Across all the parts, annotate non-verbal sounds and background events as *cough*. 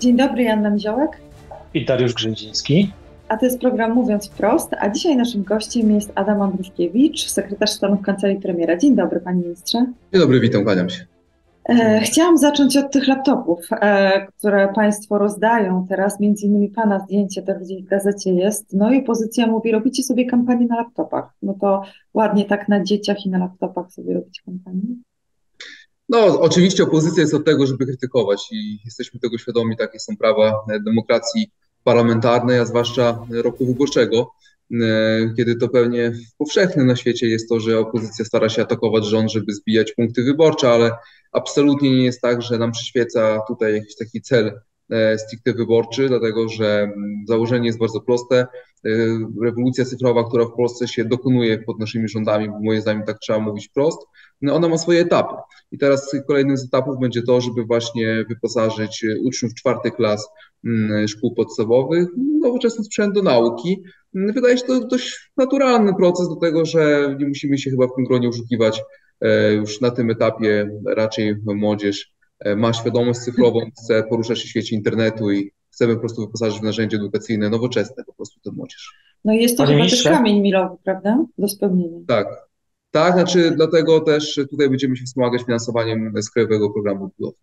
Dzień dobry, Janna Miziołek. I Dariusz Grzędziński. A to jest program Mówiąc Wprost, a dzisiaj naszym gościem jest Adam Andruszkiewicz, sekretarz stanu w Kancelarii Premiera. Dzień dobry, panie ministrze. Dzień dobry, witam, kłaniam się. E, chciałam zacząć od tych laptopów, e, które Państwo rozdają teraz. Między innymi Pana zdjęcie też gdzieś w gazecie jest. No i opozycja mówi, robicie sobie kampanię na laptopach. No to ładnie tak na dzieciach i na laptopach sobie robicie kampanię. No, oczywiście opozycja jest od tego, żeby krytykować i jesteśmy tego świadomi, takie są prawa demokracji parlamentarnej, a zwłaszcza roku wyborczego, e, kiedy to pewnie powszechne na świecie jest to, że opozycja stara się atakować rząd, żeby zbijać punkty wyborcze, ale absolutnie nie jest tak, że nam przyświeca tutaj jakiś taki cel e, stricte wyborczy, dlatego że mm, założenie jest bardzo proste. E, rewolucja cyfrowa, która w Polsce się dokonuje pod naszymi rządami, bo moim zdaniem tak trzeba mówić wprost, no ona ma swoje etapy. I teraz kolejnym z etapów będzie to, żeby właśnie wyposażyć uczniów czwartych klas mm, szkół podstawowych nowoczesny sprzęt do nauki. Wydaje się to dość naturalny proces do tego, że nie musimy się chyba w tym gronie oszukiwać. E, już na tym etapie raczej młodzież e, ma świadomość cyfrową, chce poruszać się w świecie internetu i chcemy po prostu wyposażyć w narzędzie edukacyjne nowoczesne po prostu tę młodzież. No i jest to Panie chyba też kamień milowy, prawda? Do spełnienia. Tak, tak, znaczy dlatego też tutaj będziemy się wspomagać finansowaniem z Krajowego Programu Budowy.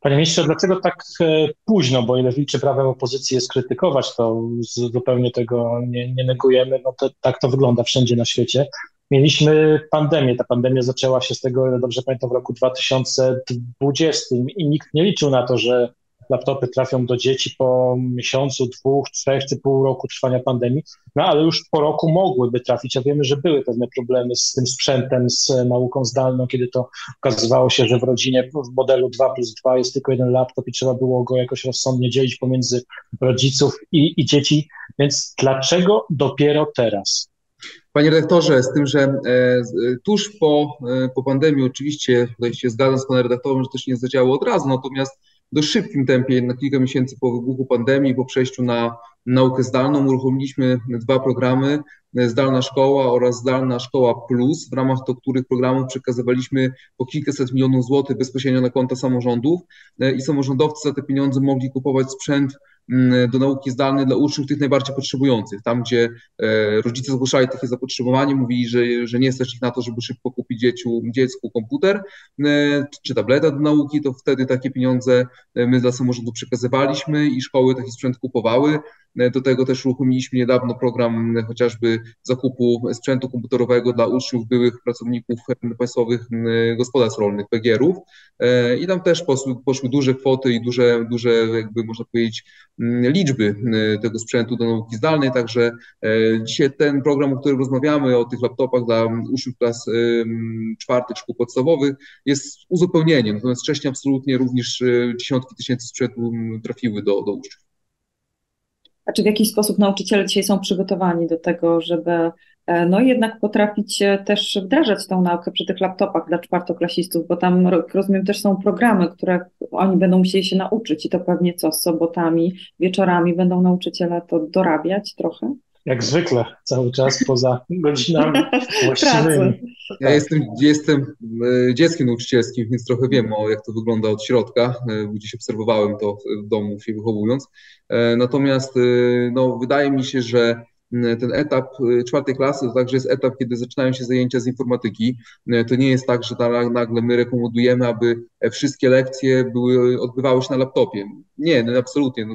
Panie ministrze, dlaczego tak e, późno? Bo ile liczy prawem opozycji jest krytykować, to zupełnie tego nie, nie negujemy. No to, tak to wygląda wszędzie na świecie. Mieliśmy pandemię. Ta pandemia zaczęła się z tego, ile dobrze pamiętam, w roku 2020 i nikt nie liczył na to, że laptopy trafią do dzieci po miesiącu, dwóch, trzech czy pół roku trwania pandemii, no ale już po roku mogłyby trafić, a wiemy, że były pewne problemy z tym sprzętem, z nauką zdalną, kiedy to okazywało się, że w rodzinie w modelu 2 plus 2 jest tylko jeden laptop i trzeba było go jakoś rozsądnie dzielić pomiędzy rodziców i, i dzieci, więc dlaczego dopiero teraz? Panie redaktorze, z tym, że e, tuż po, e, po pandemii, oczywiście tutaj się zgadzam z panem redaktorem, że to się nie zadziałało od razu, natomiast dość szybkim tempie, na kilka miesięcy po wybuchu pandemii, po przejściu na naukę zdalną, uruchomiliśmy dwa programy, Zdalna Szkoła oraz Zdalna Szkoła Plus, w ramach to których programów przekazywaliśmy po kilkaset milionów złotych bezpośrednio na konta samorządów e, i samorządowcy za te pieniądze mogli kupować sprzęt do nauki zdalnej dla uczniów tych najbardziej potrzebujących. Tam, gdzie e, rodzice zgłaszali takie zapotrzebowanie, mówili, że, że nie stać ich na to, żeby szybko kupić dzieciu, dziecku komputer e, czy tableta do nauki, to wtedy takie pieniądze e, my dla samorządu przekazywaliśmy i szkoły taki sprzęt kupowały. Do tego też uruchomiliśmy niedawno program chociażby zakupu sprzętu komputerowego dla uczniów, byłych pracowników państwowych gospodarstw rolnych, PGR-ów. I tam też poszły, poszły duże kwoty i duże, duże, jakby można powiedzieć, Mm, liczby y, tego sprzętu do nauki zdalnej, także e, dzisiaj ten program, o którym rozmawiamy, o tych laptopach dla uczniów klas czwartych szkół podstawowych jest uzupełnieniem, natomiast wcześniej absolutnie również e, dziesiątki tysięcy sprzętu trafiły do, do uczniów. A czy w jakiś sposób nauczyciele dzisiaj są przygotowani do tego, żeby no jednak potrafić też wdrażać tą naukę przy tych laptopach dla czwartoklasistów, bo tam rozumiem też są programy, które oni będą musieli się nauczyć i to pewnie co z sobotami, wieczorami będą nauczyciele to dorabiać trochę? Jak zwykle, cały czas poza *laughs* godzinami właściwymi. Ja jestem, jestem e, dzieckiem nauczycielskim, więc trochę wiem, o, jak to wygląda od środka. E, gdzieś obserwowałem to w domu się wychowując. E, natomiast no, wydaje mi się, że ten etap czwartej klasy to także jest etap, kiedy zaczynają się zajęcia z informatyki. To nie jest tak, że nagle my rekomendujemy, aby wszystkie lekcje były, odbywały się na laptopie. Nie, no absolutnie. No,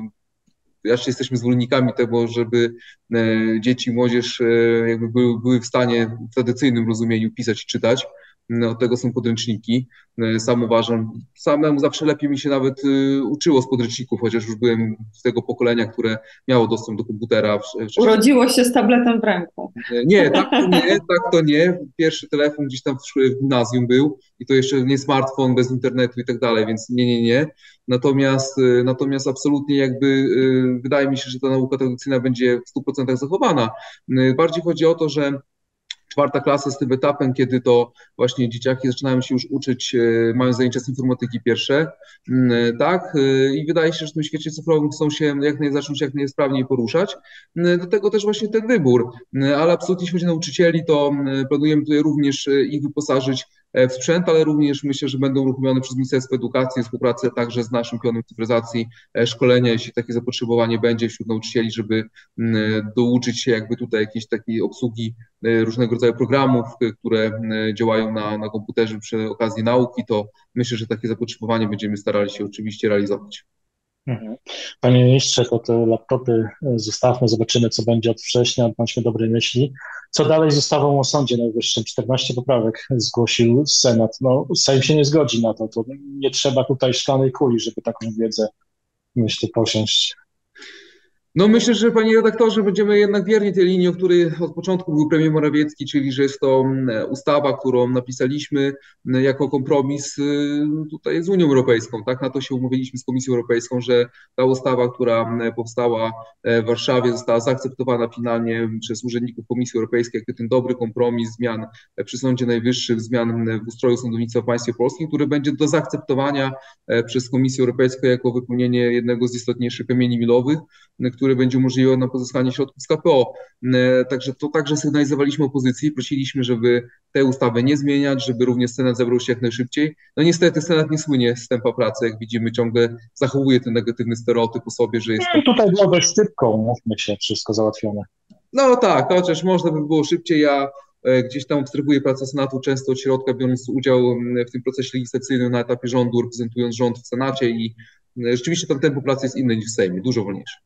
jeszcze jesteśmy zwolennikami tego, żeby e, dzieci młodzież e, jakby były, były w stanie w tradycyjnym rozumieniu pisać i czytać. No, od tego są podręczniki. E, sam uważam, samemu zawsze lepiej mi się nawet uczyło z podręczników, chociaż już byłem z tego pokolenia, które miało dostęp do komputera. Urodziło się z tabletem w ręku. Nie, tak to nie, tak to nie. Pierwszy telefon gdzieś tam w gimnazjum był i to jeszcze nie smartfon bez internetu i tak dalej, więc nie, nie, nie. Natomiast, natomiast absolutnie jakby wydaje mi się, że ta nauka tradycyjna będzie w 100% zachowana. Bardziej chodzi o to, że czwarta klasa jest tym etapem, kiedy to właśnie dzieciaki zaczynają się już uczyć, mają zajęcia z informatyki pierwsze, tak, i wydaje się, że w tym świecie cyfrowym chcą się jak naj, jak najsprawniej poruszać. Do tego też właśnie ten wybór, ale absolutnie jeśli chodzi o nauczycieli, to planujemy tutaj również ich wyposażyć w sprzęt, ale również myślę, że będą uruchomione przez Ministerstwo Edukacji współpracę także z naszym pionem cyfryzacji szkolenia, jeśli takie zapotrzebowanie będzie wśród nauczycieli, żeby douczyć się jakby tutaj jakiejś takiej obsługi różnego rodzaju programów, które działają na, na komputerze przy okazji nauki, to myślę, że takie zapotrzebowanie będziemy starali się oczywiście realizować. Mhm. Panie ministrze, to te laptopy e, zostawmy, zobaczymy, co będzie od września, bądźmy dobrej myśli. Co dalej z ustawą o Sądzie Najwyższym? 14 poprawek zgłosił Senat. No, Sejm się nie zgodzi na to. to nie trzeba tutaj szklanej kuli, żeby taką wiedzę, myślę, posiąść. No myślę, że panie redaktorze, będziemy jednak wierni tej linii, o której od początku był premier Morawiecki, czyli że jest to ustawa, którą napisaliśmy jako kompromis y, tutaj z Unią Europejską. Tak, na to się umówiliśmy z Komisją Europejską, że ta ustawa, która powstała e, w Warszawie, została zaakceptowana finalnie przez urzędników Komisji Europejskiej jako ten dobry kompromis zmian przy Sądzie Najwyższym, zmian w ustroju sądownictwa w państwie polskim, który będzie do zaakceptowania e, przez Komisję Europejską jako wypełnienie jednego z istotniejszych kamieni milowych, który będzie umożliwiał nam pozyskanie środków z KPO. E, także to także sygnalizowaliśmy opozycji, prosiliśmy, żeby tę ustawę nie zmieniać, żeby również Senat zebrał się jak najszybciej. No niestety Senat nie słynie z tempa pracy, jak widzimy, ciągle zachowuje ten negatywny stereotyp o sobie, że jest... No tutaj było dość szybko, mówmy się, wszystko załatwione. No tak, chociaż można by było szybciej. Ja e, gdzieś tam obserwuję pracę Senatu często od środka, biorąc udział w tym procesie legislacyjnym na etapie rządu, reprezentując rząd w Senacie i rzeczywiście tam tempo pracy jest inne niż w Sejmie, dużo wolniejsze.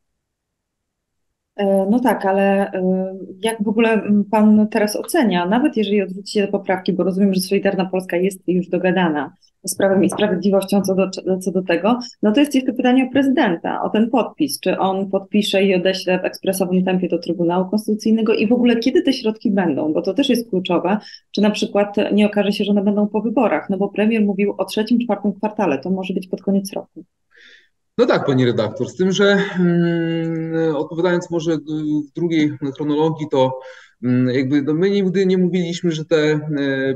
E, no tak, ale e, jak w ogóle Pan teraz ocenia, nawet jeżeli odwrócicie te poprawki, bo rozumiem, że Solidarna Polska jest już dogadana z Prawem i Sprawiedliwością co do, co do tego, no to jest jeszcze pytanie o prezydenta, o ten podpis, czy on podpisze i odeśle w ekspresowym tempie do Trybunału Konstytucyjnego? I w ogóle kiedy te środki będą, bo to też jest kluczowe, czy na przykład nie okaże się, że one będą po wyborach, no bo premier mówił o trzecim, czwartym kwartale, to może być pod koniec roku. No tak, pani redaktor, z tym, że hmm, odpowiadając może w drugiej chronologii, to jakby no my nigdy nie mówiliśmy, że te e,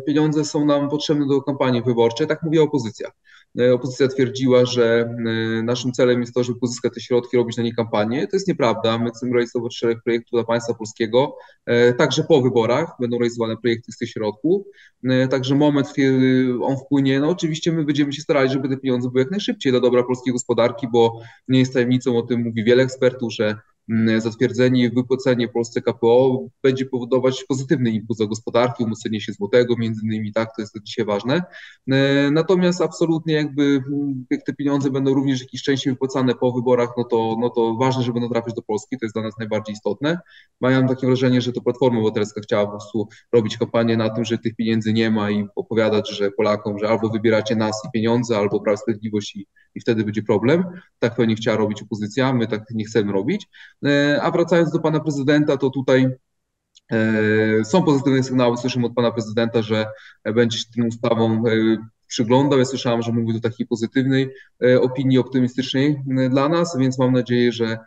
pieniądze są nam potrzebne do kampanii wyborczej, tak mówiła opozycja. E, opozycja twierdziła, że e, naszym celem jest to, żeby pozyskać te środki, robić na nie kampanię. To jest nieprawda. My chcemy realizować szereg projektów dla państwa polskiego, także po wyborach będą realizowane projekty z tych środków. Także moment, kiedy on wpłynie, no oczywiście my będziemy się starali, żeby te pieniądze były jak najszybciej dla dobra polskiej gospodarki, bo nie jest tajemnicą, o tym mówi wiele ekspertów, że Mm, zatwierdzenie i wypłacenie Polsce KPO będzie powodować pozytywny impuls do gospodarki, umocnienie się złotego między innymi, tak, to jest dzisiaj ważne. E, natomiast absolutnie jakby mm, jak te pieniądze będą również jakiejś części wypłacane po wyborach, no to, no to ważne, żeby będą trafić do Polski, to jest dla nas najbardziej istotne. Mam takie wrażenie, że to Platforma Obywatelska chciała po prostu robić kampanię na tym, że tych pieniędzy nie ma i opowiadać, że Polakom, że albo wybieracie nas i pieniądze, albo Prawo Sprawiedliwość i, i wtedy będzie problem. Tak pewnie chciała robić opozycja, my tak nie chcemy robić. E, a wracając do pana prezydenta, to tutaj e, są pozytywne sygnały, słyszymy od pana prezydenta, że będzie się tym ustawą e, przyglądał. Ja słyszałam, że mówi do takiej pozytywnej opinii, optymistycznej dla nas, więc mam nadzieję, że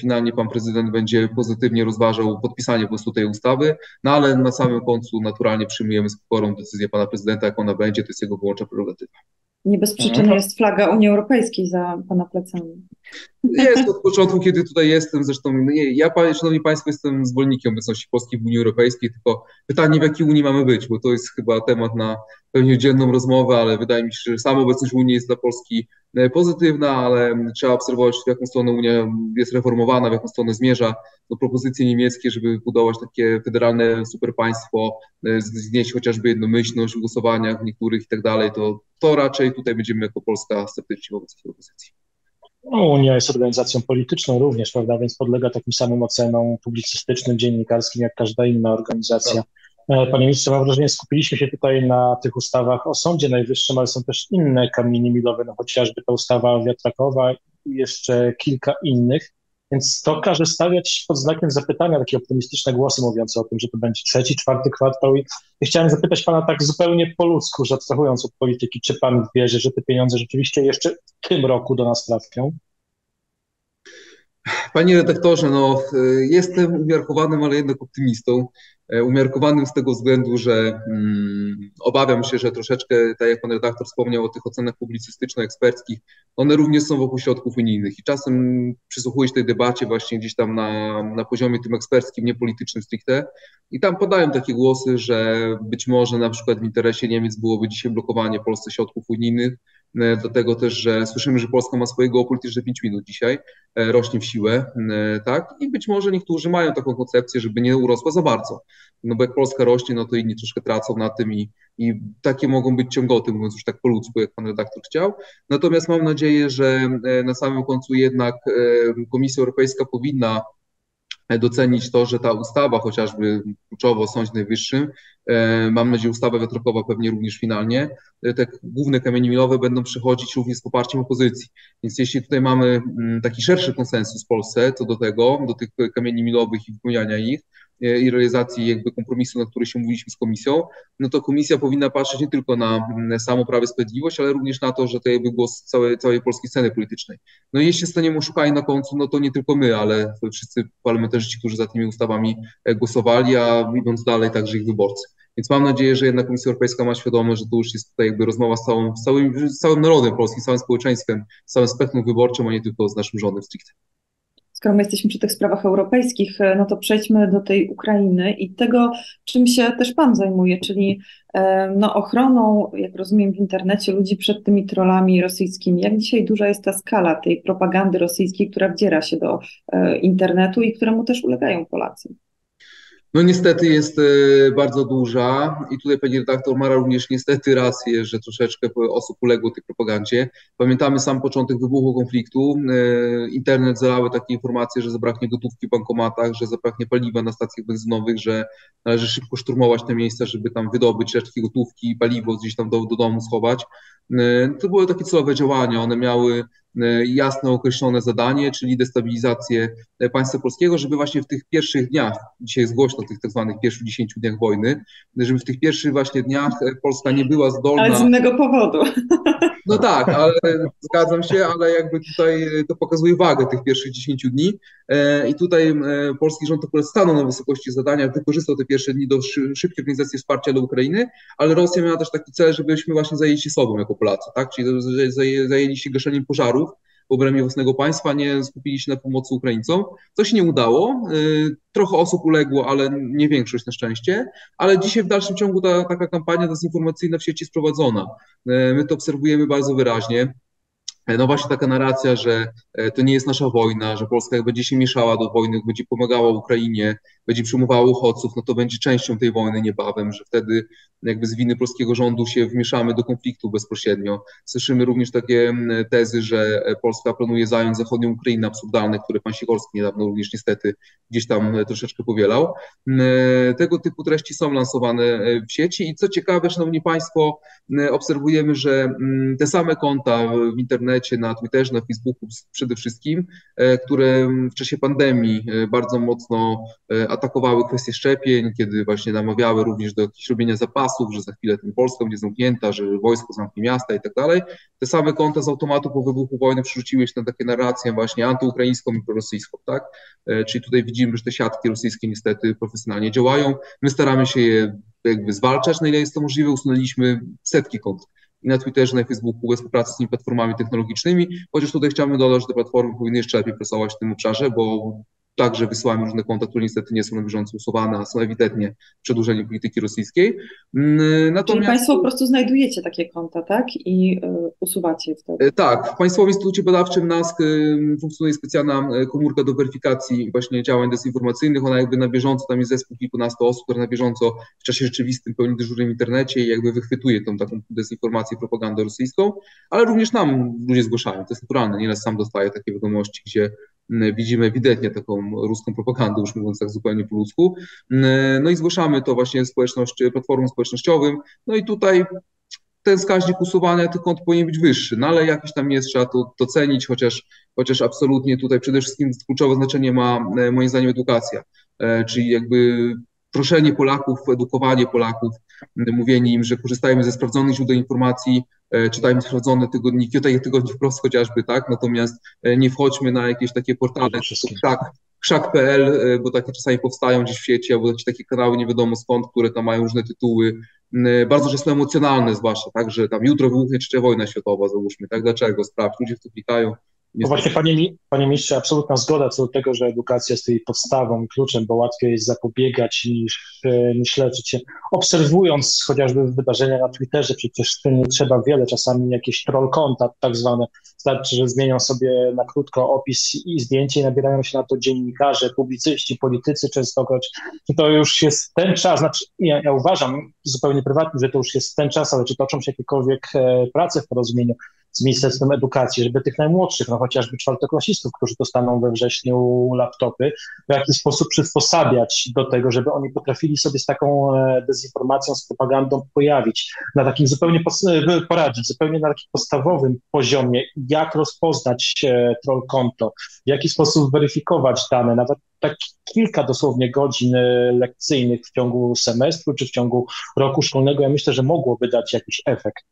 finalnie pan prezydent będzie pozytywnie rozważał podpisanie po prostu tej ustawy, no ale na samym końcu naturalnie przyjmujemy z pokorą decyzję pana prezydenta, jak ona będzie, to jest jego wyłączna prerogatywa. Nie bez przyczyny jest flaga Unii Europejskiej za pana plecami. Jest od początku, kiedy tutaj jestem. Zresztą nie, ja, szanowni państwo, jestem zwolennikiem obecności Polski w Unii Europejskiej, tylko pytanie, w jakiej Unii mamy być, bo to jest chyba temat na pewnie dzienną rozmowę, ale wydaje mi się, że sama obecność Unii jest dla Polski pozytywna, ale trzeba obserwować, w jaką stronę Unia jest reformowana, w jaką stronę zmierza. Do propozycje niemieckie, żeby budować takie federalne superpaństwo, e, znieść chociażby jednomyślność w głosowaniach niektórych i tak dalej, to, to raczej tutaj będziemy jako Polska sceptyczni wobec tej propozycji. No, Unia jest organizacją polityczną również, prawda, więc podlega takim samym ocenom publicystycznym, dziennikarskim, jak każda inna organizacja. Tak. Panie ministrze, mam wrażenie, skupiliśmy się tutaj na tych ustawach o Sądzie Najwyższym, ale są też inne kamienie milowe, no chociażby ta ustawa wiatrakowa i jeszcze kilka innych. Więc to każe stawiać pod znakiem zapytania takie optymistyczne głosy mówiące o tym, że to będzie trzeci, czwarty kwartał. I chciałem zapytać pana tak zupełnie po ludzku, że abstrahując od polityki, czy pan wierzy, że te pieniądze rzeczywiście jeszcze w tym roku do nas trafią? Panie redaktorze, no, jestem umiarkowanym, ale jednak optymistą. E, umiarkowanym z tego względu, że mm, obawiam się, że troszeczkę, tak jak pan redaktor wspomniał o tych ocenach publicystyczno-eksperckich, one również są wokół środków unijnych i czasem przysłuchuję się tej debacie właśnie gdzieś tam na, na poziomie tym eksperckim, nie politycznym stricte i tam padają takie głosy, że być może na przykład w interesie Niemiec byłoby dzisiaj blokowanie Polsce środków unijnych, E, do tego też, że słyszymy, że Polska ma swoje geopolityczne 5 minut dzisiaj, e, rośnie w siłę, e, tak? I być może niektórzy mają taką koncepcję, żeby nie urosła za bardzo. No bo jak Polska rośnie, no to inni troszkę tracą na tym i, i takie mogą być ciągoty, mówiąc już tak po ludzku, jak pan redaktor chciał. Natomiast mam nadzieję, że na samym końcu jednak Komisja Europejska powinna docenić to, że ta ustawa, chociażby kluczowo o Sądzie Najwyższym, e, mam nadzieję ustawa wiatrakowa pewnie również finalnie, e, te główne kamienie milowe będą przechodzić również z poparciem opozycji. Więc jeśli tutaj mamy mm, taki szerszy konsensus w Polsce co do tego, do tych kamieni milowych i wypełniania ich, i realizacji jakby kompromisu, na który się mówiliśmy z komisją, no to komisja powinna patrzeć nie tylko na mm, samo Prawo Sprawiedliwość, ale również na to, że to jakby głos całej, całej polskiej sceny politycznej. No i jeśli staniemy oszukani na końcu, no to nie tylko my, ale wszyscy parlamentarzyści, którzy za tymi ustawami e, głosowali, a idąc dalej także ich wyborcy. Więc mam nadzieję, że jednak Komisja Europejska ma świadomość, że to już jest tutaj jakby rozmowa z, całą, z, całym, z całym narodem polskim, z całym społeczeństwem, z całym spektrum wyborczym, a nie tylko z naszym rządem stricte skoro my jesteśmy przy tych sprawach europejskich, e, no to przejdźmy do tej Ukrainy i tego, czym się też Pan zajmuje, czyli e, no, ochroną, jak rozumiem, w internecie ludzi przed tymi trollami rosyjskimi. Jak dzisiaj duża jest ta skala tej propagandy rosyjskiej, która wdziera się do e, internetu i któremu też ulegają Polacy? No niestety jest e, bardzo duża i tutaj pani redaktor ma również niestety rację, że troszeczkę osób uległo tej propagandzie. Pamiętamy sam początek wybuchu konfliktu. E, internet zalały takie informacje, że zabraknie gotówki w bankomatach, że zabraknie paliwa na stacjach benzynowych, że należy szybko szturmować te miejsca, żeby tam wydobyć resztki gotówki i paliwo gdzieś tam do, do domu schować. E, to były takie celowe działania. One miały jasno określone zadanie, czyli destabilizację e, państwa polskiego, żeby właśnie w tych pierwszych dniach, dzisiaj jest głośno tych tak zwanych pierwszych 10 dniach wojny, żeby w tych pierwszych właśnie dniach e, Polska nie była zdolna. Ale z innego powodu. No tak, ale zgadzam się, ale jakby tutaj to pokazuje wagę tych pierwszych 10 dni i tutaj polski rząd akurat stanął na wysokości zadania, wykorzystał te pierwsze dni do szybkiej organizacji wsparcia dla Ukrainy, ale Rosja miała też taki cel, żebyśmy właśnie zajęli się sobą jako Polacy, tak? Czyli zajęli się gaszeniem pożarów, w obrębie własnego państwa, nie skupili się na pomocy Ukraińcom. To się nie udało. Y, trochę osób uległo, ale nie większość na szczęście. Ale dzisiaj w dalszym ciągu ta, taka kampania dezinformacyjna w sieci jest prowadzona. Y, my to obserwujemy bardzo wyraźnie. No właśnie taka narracja, że e, to nie jest nasza wojna, że Polska jak będzie się mieszała do wojny, będzie pomagała Ukrainie, będzie przyjmowała uchodźców, no to będzie częścią tej wojny niebawem, że wtedy jakby z winy polskiego rządu się wmieszamy do konfliktu bezpośrednio. Słyszymy również takie tezy, że e, Polska planuje zająć zachodnią Ukrainę, absurdalne, które pan Sikorski niedawno również niestety gdzieś tam e, troszeczkę powielał. Tego typu treści są lansowane w sieci i co ciekawe, szanowni państwo, obserwujemy, że te same konta w internecie internecie, na Twitterze, na Facebooku przede wszystkim, e, które w czasie pandemii e, bardzo mocno e, atakowały kwestie szczepień, kiedy właśnie namawiały również do jakiegoś robienia zapasów, że za chwilę ten Polska będzie zamknięta, że wojsko zamknie miasta i tak dalej. Te same konta z automatu po wybuchu wojny przerzuciły się na takie narracje właśnie antyukraińską i prorosyjską, tak? Czyli tutaj widzimy, że te siatki rosyjskie niestety profesjonalnie działają. My staramy się je jakby zwalczać, na ile jest to możliwe. Usunęliśmy setki kont i na Twitterze, na Facebooku we współpracy z tymi platformami technologicznymi, chociaż tutaj chciałbym dodać, że te platformy powinny jeszcze lepiej pracować w tym obszarze, bo także wysyłamy różne konta, które niestety nie są na bieżąco usuwane, a są ewidentnie przedłużeniem polityki rosyjskiej. Mm, natomiast... Czyli Państwo po prostu znajdujecie takie konta, tak? I y, usuwacie je wtedy? E, tak. W Państwowym Instytucie Badawczym NASK y, funkcjonuje specjalna e, komórka do weryfikacji właśnie działań dezinformacyjnych. Ona jakby na bieżąco, tam jest zespół kilkunastu osób, które na bieżąco w czasie rzeczywistym pełni dyżury w internecie i jakby wychwytuje tą taką dezinformację, propagandę rosyjską, ale również nam ludzie zgłaszają. To jest naturalne. Nieraz sam dostaję takie wiadomości, gdzie widzimy ewidentnie taką ruską propagandę, już mówiąc tak zupełnie po ludzku. No i zgłaszamy to właśnie społeczność, platformom społecznościowym. No i tutaj ten wskaźnik usuwania tych kont powinien być wyższy, no ale jakiś tam jest, trzeba to docenić, chociaż, chociaż absolutnie tutaj przede wszystkim kluczowe znaczenie ma moim zdaniem edukacja, e, czyli jakby proszenie Polaków, edukowanie Polaków, mówienie im, że korzystajmy ze sprawdzonych źródeł informacji, czytajmy sprawdzone tygodniki, tutaj tygodni wprost chociażby, tak, natomiast nie wchodźmy na jakieś takie portale, tak, krzak.pl, bo takie czasami powstają gdzieś w sieci, albo takie kanały nie wiadomo skąd, które tam mają różne tytuły, bardzo często emocjonalne zwłaszcza, tak, że tam jutro wybuchnie trzecia wojna światowa, załóżmy, tak, dlaczego, sprawdź, ludzie w to klikają, no właśnie, panie, panie ministrze, absolutna zgoda co do tego, że edukacja jest jej podstawą kluczem, bo łatwiej jest zapobiegać niż, e, niż leczyć się. Obserwując chociażby wydarzenia na Twitterze, przecież nie trzeba wiele, czasami jakieś troll konta tak zwane, Wystarczy, że zmienią sobie na krótko opis i zdjęcie i nabierają się na to dziennikarze, publicyści, politycy częstokroć. To już jest ten czas, znaczy ja, ja uważam zupełnie prywatnie, że to już jest ten czas, ale czy toczą się jakiekolwiek e, prace w porozumieniu, z Ministerstwem Edukacji, żeby tych najmłodszych, no chociażby czwartoklasistów, którzy dostaną we wrześniu laptopy, w jakiś sposób przysposabiać do tego, żeby oni potrafili sobie z taką e, dezinformacją, z propagandą pojawić, na takim zupełnie e, poradzić, zupełnie na takim podstawowym poziomie, jak rozpoznać e, troll konto, w jaki sposób weryfikować dane, nawet tak kilka dosłownie godzin lekcyjnych w ciągu semestru czy w ciągu roku szkolnego, ja myślę, że mogłoby dać jakiś efekt.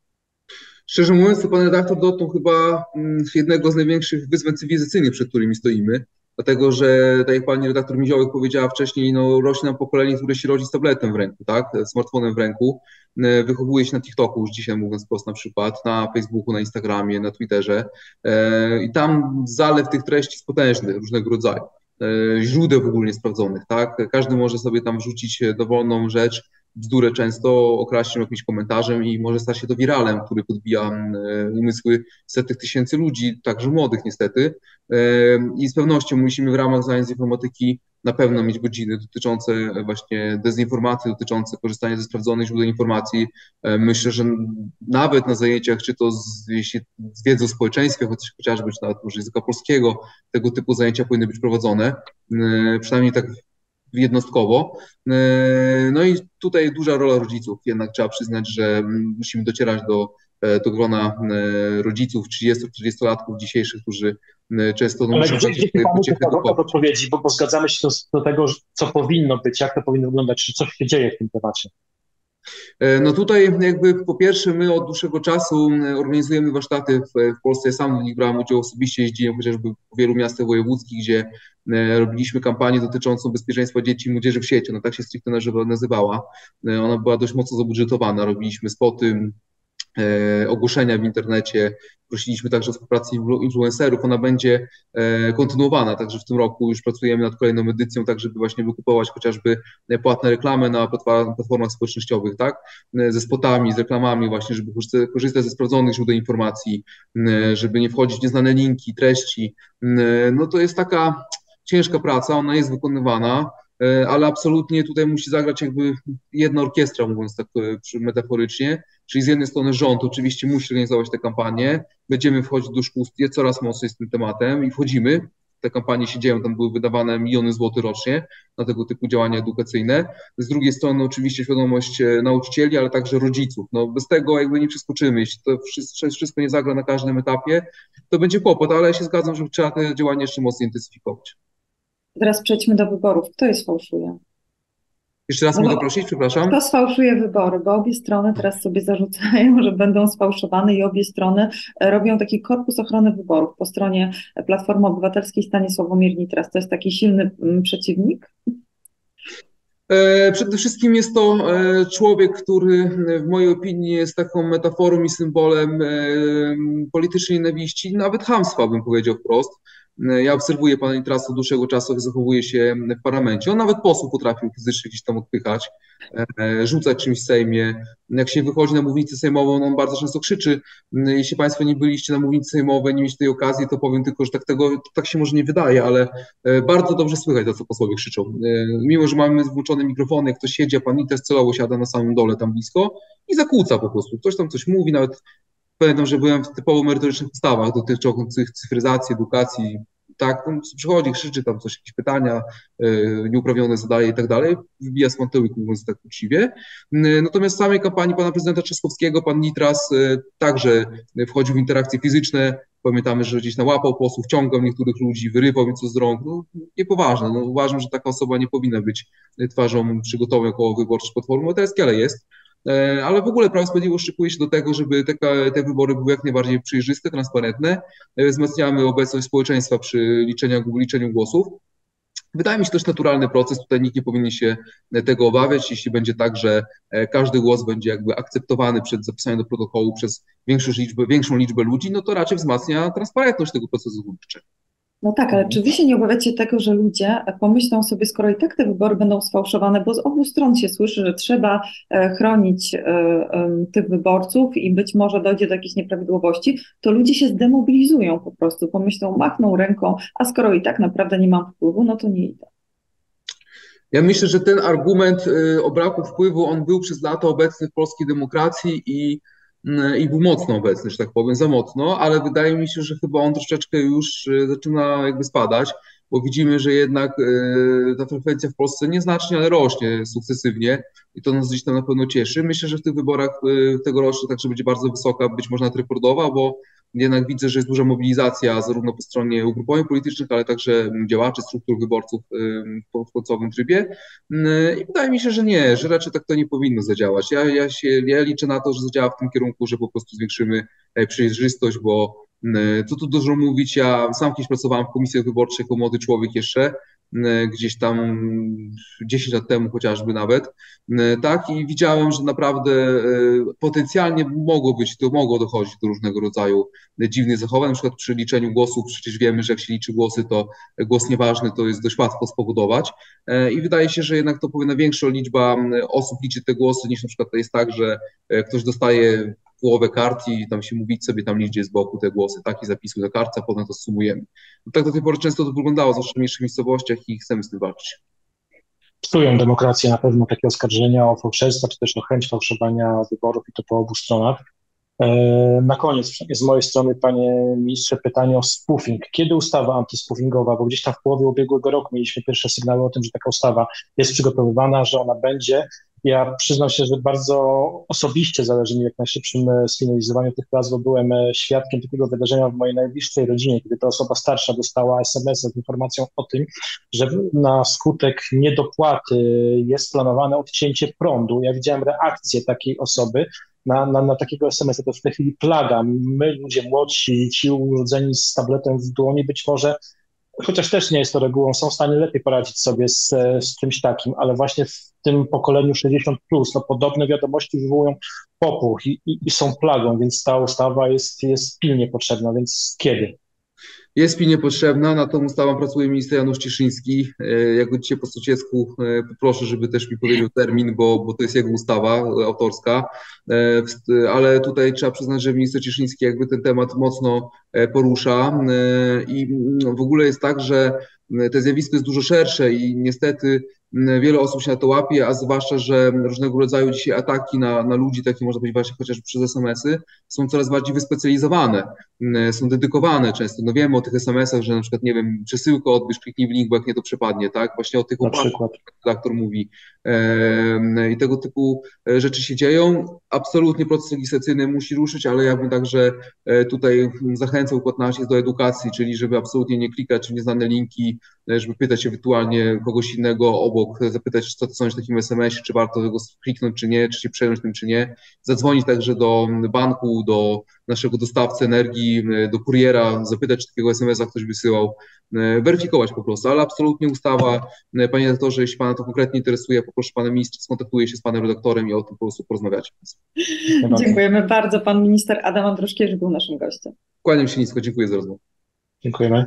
Szczerze mówiąc, to pan redaktor dotknął chyba mm, jednego z największych wyzwań cywilizacyjnych, przed którymi stoimy. Dlatego, że tak jak pani redaktor Miziołek powiedziała wcześniej, no rośnie nam pokolenie, które się rodzi z tabletem w ręku, tak? Smartfonem w ręku. E, wychowuje się na TikToku, już dzisiaj mówiąc prosto na przykład, na Facebooku, na Instagramie, na Twitterze. E, I tam zalew tych treści jest potężny, różnego rodzaju. E, źródeł w ogóle niesprawdzonych, tak? Każdy może sobie tam wrzucić dowolną rzecz, bzdurę często okraść jakimś komentarzem i może stać się to wiralem, który podbija e, umysły setek tysięcy ludzi, także młodych niestety. E, I z pewnością musimy w ramach zajęć z informatyki na pewno mieć godziny dotyczące właśnie dezinformacji, dotyczące korzystania ze sprawdzonych źródeł informacji. E, myślę, że nawet na zajęciach, czy to z, jeśli z wiedzy o społeczeństwie, chociażby, czy nawet może języka polskiego, tego typu zajęcia powinny być prowadzone. Przynajmniej tak jednostkowo. E, no i tutaj duża rola rodziców. Jednak trzeba przyznać, że musimy docierać do, e, do grona e, rodziców 30-40-latków dzisiejszych, którzy często no, muszą gdzie, gdzie od odpowiedzi, bo, bo zgadzamy się do, do tego, co powinno być, jak to powinno wyglądać, czy coś się dzieje w tym temacie. E, no tutaj jakby po pierwsze my od dłuższego czasu organizujemy warsztaty w, w Polsce, sam w nich brałem udział osobiście, jeździłem chociażby po wielu miastach wojewódzkich, gdzie e, robiliśmy kampanię dotyczącą bezpieczeństwa dzieci i młodzieży w sieci, ona tak się stricte nazywała, e, ona była dość mocno zabudżetowana, robiliśmy spoty, E, ogłoszenia w internecie. Prosiliśmy także o współpracę influencerów. Ona będzie e, kontynuowana, także w tym roku już pracujemy nad kolejną edycją, tak żeby właśnie wykupować chociażby płatne reklamy na platformach społecznościowych, tak, e, ze spotami, z reklamami właśnie, żeby korzystać ze sprawdzonych źródeł informacji, żeby nie wchodzić w nieznane linki, treści. No to jest taka ciężka praca, ona jest wykonywana. E, ale absolutnie tutaj musi zagrać jakby jedna orkiestra, mówiąc tak e, metaforycznie, czyli z jednej strony rząd oczywiście musi organizować te kampanie, będziemy wchodzić do szkół coraz mocniej z tym tematem i wchodzimy, te kampanie się dzieją, tam były wydawane miliony złotych rocznie na tego typu działania edukacyjne. Z drugiej strony oczywiście świadomość e, nauczycieli, ale także rodziców. No bez tego jakby nie przeskoczymy. Jeśli to wszystko nie zagra na każdym etapie, to będzie kłopot, ale ja się zgadzam, że trzeba te działania jeszcze mocniej intensyfikować. Teraz przejdźmy do wyborów. Kto je sfałszuje? Jeszcze raz no, mogę prosić, przepraszam. Kto sfałszuje wybory? Bo obie strony teraz sobie zarzucają, *laughs* że będą sfałszowane i obie strony e, robią taki korpus ochrony wyborów. Po stronie Platformy Obywatelskiej stanie Sławomir Nitras. To jest taki silny mm, przeciwnik? E, przede wszystkim jest to e, człowiek, który w mojej opinii jest taką metaforą i symbolem politycznej nienawiści, nawet hamstwa bym powiedział wprost. Ja obserwuję pana Nitrasa od dłuższego czasu, jak zachowuje się w parlamencie. On nawet posłów potrafił fizycznie gdzieś tam odpychać, e, rzucać czymś w Sejmie. Jak się wychodzi na mównicę sejmową, on bardzo często krzyczy. Jeśli państwo nie byliście na mównicy sejmowej, nie mieliście tej okazji, to powiem tylko, że tak, tego, tak się może nie wydaje, ale e, bardzo dobrze słychać to, co posłowie krzyczą. E, mimo, że mamy włączone mikrofony, jak ktoś siedzi, a pan Nitras celowo siada na samym dole tam blisko i zakłóca po prostu. Ktoś tam coś mówi, nawet pamiętam, że byłem w typowo merytorycznych postawach dotyczących cyfryzacji, edukacji, tak, no, przychodzi, krzyczy tam coś, jakieś pytania, nieuprawnione zadaje i tak dalej, wybija z pantyłku, mówiąc tak uczciwie. Natomiast w samej kampanii pana prezydenta Trzaskowskiego, pan Nitras także wchodził w interakcje fizyczne, Pamiętamy, że gdzieś łapał posłów, ciągał niektórych ludzi, wyrywał im co z rąk. No, niepoważne. No, uważam, że taka osoba nie powinna być twarzą przygotowań koło wyborczych Platformy Obywatelskiej, ale jest. E, ale w ogóle Prawo i Sprawiedliwość szykuje się do tego, żeby te, te wybory były jak najbardziej przejrzyste, transparentne. E, wzmacniamy obecność społeczeństwa przy liczeniu, liczeniu głosów. Wydaje mi się też naturalny proces, tutaj nikt nie powinien się tego obawiać, jeśli będzie tak, że e, każdy głos będzie jakby akceptowany przed zapisaniem do protokołu przez większą liczbę, większą liczbę ludzi, no to raczej wzmacnia transparentność tego procesu wyborczego. No tak, ale czy wy się nie obawiacie tego, że ludzie pomyślą sobie, skoro i tak te wybory będą sfałszowane, bo z obu stron się słyszy, że trzeba e, chronić e, tych wyborców i być może dojdzie do jakichś nieprawidłowości, to ludzie się zdemobilizują po prostu, pomyślą, machną ręką, a skoro i tak naprawdę nie mam wpływu, no to nie idę. Ja myślę, że ten argument o braku wpływu, on był przez lata obecny w polskiej demokracji i i był mocno obecny, że tak powiem, za mocno, ale wydaje mi się, że chyba on troszeczkę już e, zaczyna jakby spadać, bo widzimy, że jednak e, ta frekwencja w Polsce nieznacznie, ale rośnie sukcesywnie i to nas gdzieś tam na pewno cieszy. Myślę, że w tych wyborach e, tegorocznych także będzie bardzo wysoka, być może nawet rekordowa, bo jednak widzę, że jest duża mobilizacja zarówno po stronie ugrupowań politycznych, ale także działaczy, struktur wyborców w końcowym trybie. I wydaje mi się, że nie, że raczej tak to nie powinno zadziałać. Ja, ja, się, ja liczę na to, że zadziała w tym kierunku, że po prostu zwiększymy e, przejrzystość, bo co tu dużo mówić, ja sam kiedyś pracowałem w komisji wyborczej jako młody człowiek jeszcze E, gdzieś tam 10 lat temu chociażby nawet, e, tak, i widziałem, że naprawdę e, potencjalnie mogło być, to mogło dochodzić do różnego rodzaju dziwnych zachowań, na przykład przy liczeniu głosów, przecież wiemy, że jak się liczy głosy, to głos nieważny to jest dość łatwo spowodować. I wydaje się, że jednak to powinna większa liczba osób liczy te głosy, niż na przykład to jest tak, że ktoś dostaje połowę kart i tam się mówić sobie tam gdzieś z boku te głosy, taki zapisuj na kartce, potem to sumujemy. No tak do tej pory często to wyglądało, zwłaszcza w mniejszych miejscowościach i chcemy z tym walczyć. Psują demokrację na pewno takie oskarżenia o fałszerstwa, czy też o chęć fałszowania wyborów i to po obu stronach. E, na koniec z mojej strony, panie ministrze, pytanie o spoofing. Kiedy ustawa antyspoofingowa, bo gdzieś tam w połowie ubiegłego roku mieliśmy pierwsze sygnały o tym, że taka ustawa jest przygotowywana, że ona będzie. Ja przyznam się, że bardzo osobiście zależy mi jak najszybszym e, sfinalizowaniu tych prac, bo byłem e, świadkiem takiego wydarzenia w mojej najbliższej rodzinie, kiedy ta osoba starsza dostała SMS z informacją o tym, że na skutek niedopłaty jest planowane odcięcie prądu. Ja widziałem reakcję takiej osoby, na, na, na takiego SMS-a. To w tej chwili plaga. My, ludzie młodsi, ci urodzeni z tabletem w dłoni, być może chociaż też nie jest to regułą, są w stanie lepiej poradzić sobie z, z czymś takim, ale właśnie w tym pokoleniu 60, plus, no podobne wiadomości wywołują popuch i, i, i są plagą, więc ta ustawa jest, jest pilnie potrzebna, więc kiedy? Jest pilnie potrzebna, nad tą ustawą pracuje minister Janusz Cieszyński. E, jak go dzisiaj po Sociecku e, poproszę, żeby też mi powiedział termin, bo, bo to jest jego ustawa autorska, e, ale tutaj trzeba przyznać, że minister Cieszyński jakby ten temat mocno porusza i w ogóle jest tak, że to zjawisko jest dużo szersze i niestety wiele osób się na to łapie, a zwłaszcza, że różnego rodzaju dzisiaj ataki na, na ludzi, takie można powiedzieć właśnie chociażby przez SMS-y, są coraz bardziej wyspecjalizowane, są dedykowane często. No wiemy o tych SMS-ach, że na przykład, nie wiem, przesyłkę odbierz, kliknij w link, bo jak nie to przepadnie, tak? Właśnie o tych upadkach, redaktor mówi. I tego typu e, rzeczy się dzieją. Absolutnie proces legislacyjny musi ruszyć, ale ja bym także e, tutaj zachęcał układ do edukacji, czyli żeby absolutnie nie klikać w nieznane linki, żeby pytać ewentualnie kogoś innego obok, zapytać, co to sądzisz o takim SMS-ie, czy warto tego kliknąć, czy nie, czy się przejąć tym, czy nie. Zadzwonić także do banku, do naszego dostawcy energii, do kuriera, zapytać, czy takiego SMS-a ktoś wysyłał, weryfikować po prostu, ale absolutnie ustawa, panie redaktorze, jeśli pana to konkretnie interesuje, poproszę pana ministra, skontaktuję się z panem redaktorem i o tym po prostu porozmawiać. *laughs* Dziękujemy bardzo. Pan minister Adam Andruszkiewicz był naszym gościem. Kłaniam się nisko, dziękuję za rozmowę. Dziękujemy.